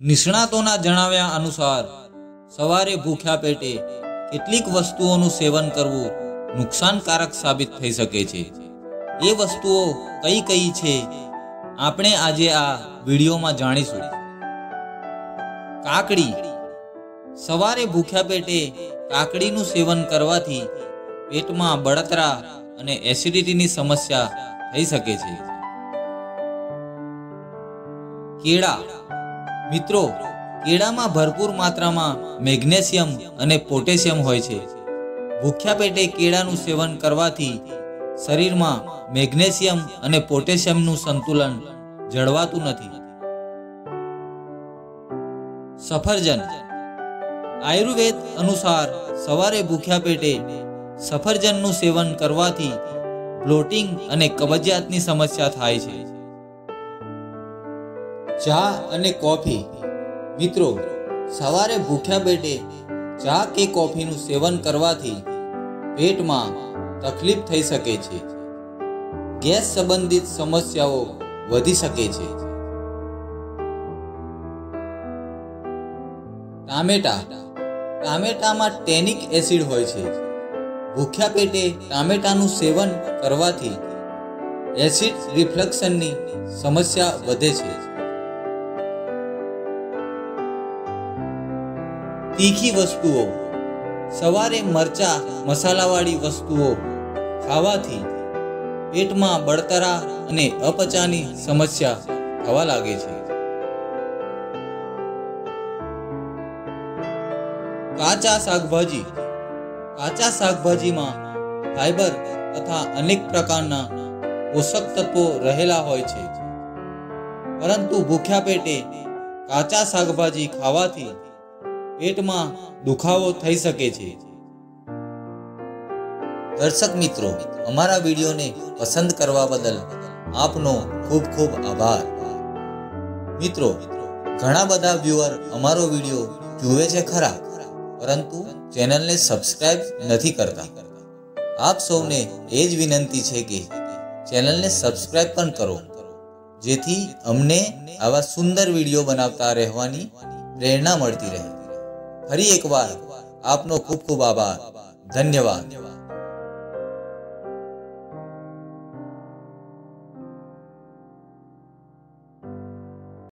નિષ્ણાતોના જણાવ્યા અનુસાર, સવારે ભૂખ્યા પેટે કેટલીક વસ્તુઓનું સેવન કરવું નુકસાનકારક સાબિત થઈ શકે છે. એ વસ્તુઓ કઈ કઈ છે, આપણે આજે આ વિડીયોમાં જાણીશું. કાકડી. સવારે ભૂખ્યા પેટે કાકડીનું સેવન કરવાથી પેટમાં બળતરા અને એસિડિટીની સમસ્યા થઈ શકે છે. કેળા. મિત્રો, કેળામાં ભરપૂર માત્રામાં મેગ્નેશિયમ અને પોટેશિયમ હોય છે. ભૂખ્યા પેટે કેળાનું સેવન કરવાથી શરીરમાં મેગ્નેશિયમ અને પોટેશિયમનું સંતુલન જળવાતું નથી. સફરજન. આયુર્વેદ અનુસાર સવારે ભૂખ્યા પેટે સફરજનનું સેવન કરવાથી બ્લોટિંગ અને કબજિયાતની સમસ્યા થાય છે. ચા અને કોફી. મિત્રો, સવારે ભૂખ્યા પેટે ચા કે કોફીનું સેવન કરવાથી પેટમાં તકલીફ થઈ શકે છે. ગેસ સંબંધિત સમસ્યાઓ વધી શકે છે. ટામેટા. ટામેટામાં ટેનિક એસિડ હોય છે. ભૂખ્યા પેટે ટામેટાનું સેવન કરવાથી એસિડ રિફ્લેક્શનની સમસ્યા વધે છે. તીખી વસ્તુઓ, સવારે મરચા, મસાલાવાળી વસ્તુઓ ખાવાથી પેટમાં બળતરા અને અપચાની સમસ્યા થવા લાગે છે. કાચા શાકભાજી, કાચા શાકભાજીમાં ફાઈબર તથા અનેક પ્રકારના પોષક તત્વો રહેલા હોય છે. પરંતુ ભૂખ્યા પેટે કાચા શાકભાજી ખાવાથી પેટમાં દુખાવો થઈ શકે છે. દર્શક મિત્રો, અમારા વિડીયોને પસંદ કરવા બદલ આપનો ખૂબ ખૂબ આભાર. મિત્રો, ઘણા બધા વ્યુઅર અમારો વીડિયો જુએ છે ખરા, પરંતુ ચેનલને સબસ્ક્રાઇબ નથી કરતા. આપ સૌને એ જ વિનંતી છે કે ચેનલને સબસ્ક્રાઇબ પણ કરો, જેથી અમને આવા સુંદર વીડિયો બનાવતા રહેવાની પ્રેરણા મળતી રહે. ફરી એકવાર આપનો ખૂબ ખૂબ આભાર. ધન્યવાદ.